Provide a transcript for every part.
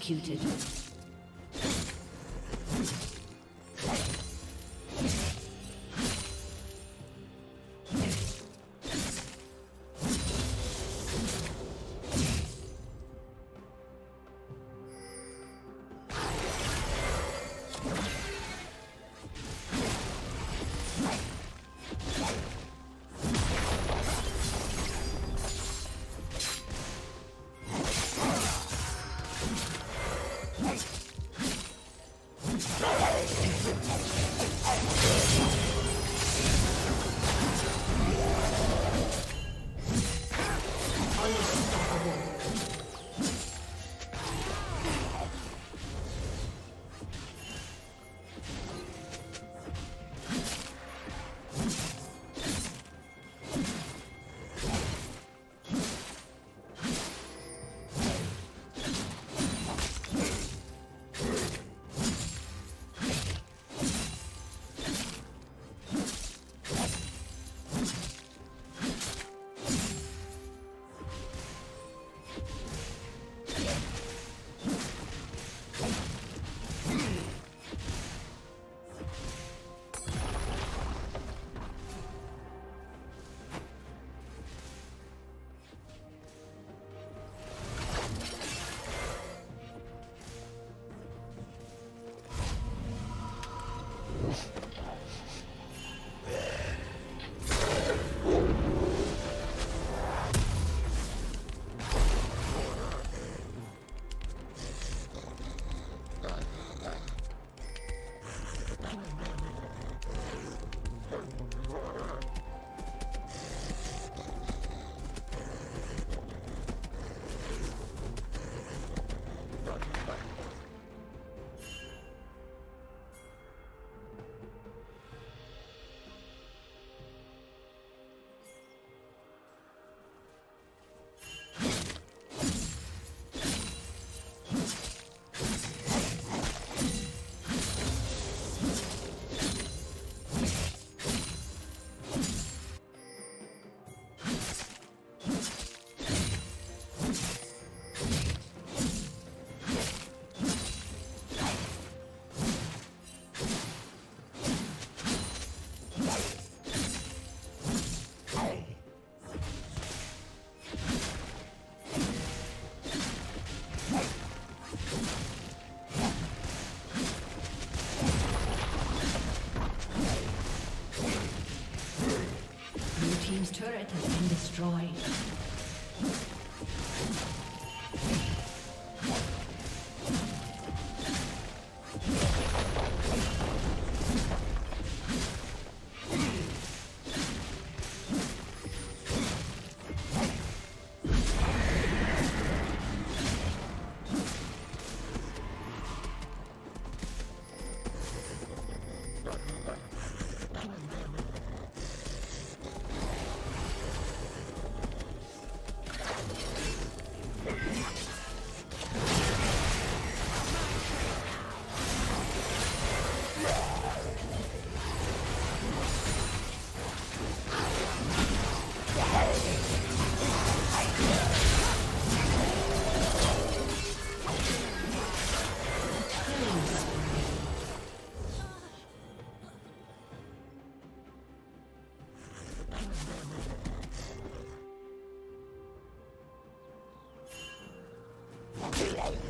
executed. Reload.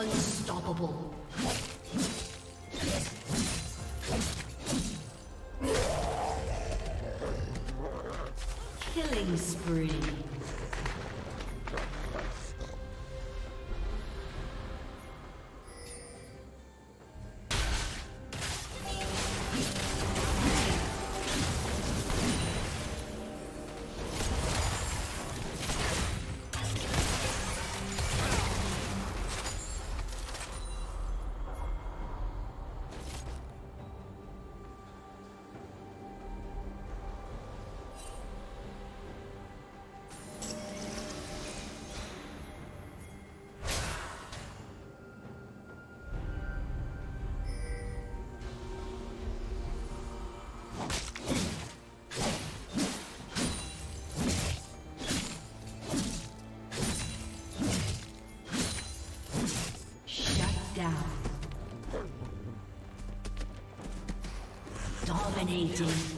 Unstoppable. Dominating.